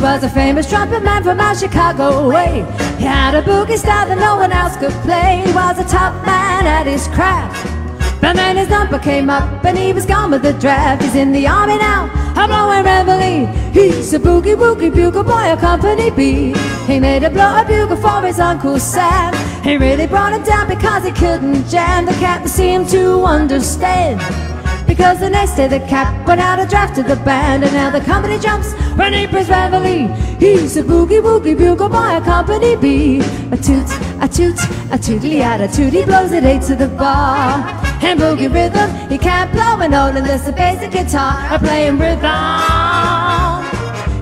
He was a famous trumpet man from our Chicago way. He had a boogie style that no one else could play. He was a top man at his craft. But then his number came up and he was gone with the draft. He's in the army now, I'm blowing reveille. He's a boogie woogie bugle boy, a company B. He made a blow a bugle for his Uncle Sam. He really brought him down because he couldn't jam. The captain seemed to understand. Because the next day the cap went out and drafted the band And now the company jumps. When he plays reveille He's a boogie woogie bugle boy, a company B A toot, a toot, a tootly out a toot He blows it eight to the bar. And boogie rhythm, he can't blow a note Unless the basic guitar are playing rhythm.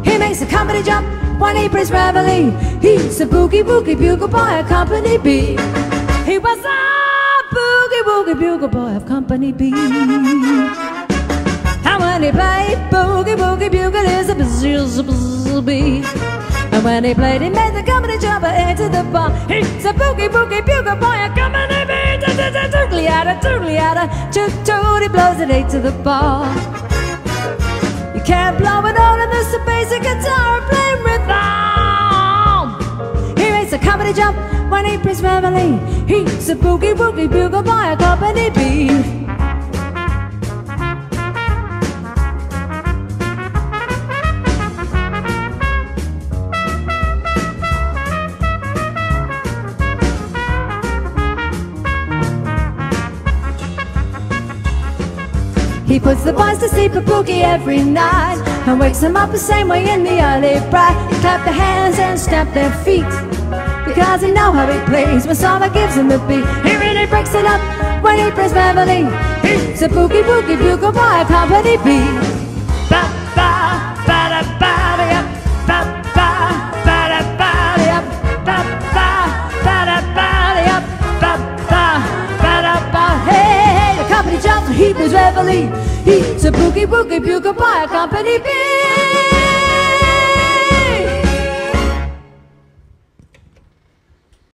He makes the company jump when he plays reveille He's a boogie woogie bugle boy, a company B He was a woogie bugle boy of company B. And when he played boogie woogie bugle is a buzz buzz bee. And when he played, he made the company jump into the bar. He's a boogie boogie bugle boy of company B. Tootly out tootly out toot toot. He blows it eight to the bar. You can't blow it on unless the basic a company jump when he plays reveille. He's a boogie woogie bugle boy, a company B. He puts the boys to sleep a boogie every night And wakes them up the same way in the early bright. He clap their hands and stamp their feet Because he know how he plays. When someone gives him the beat He really breaks it up. When he plays reveille He's a boogie boogie bugle boy, company B Ba ba ba ba da ba jumps, reveille He's a boogie woogie bugle boy, company B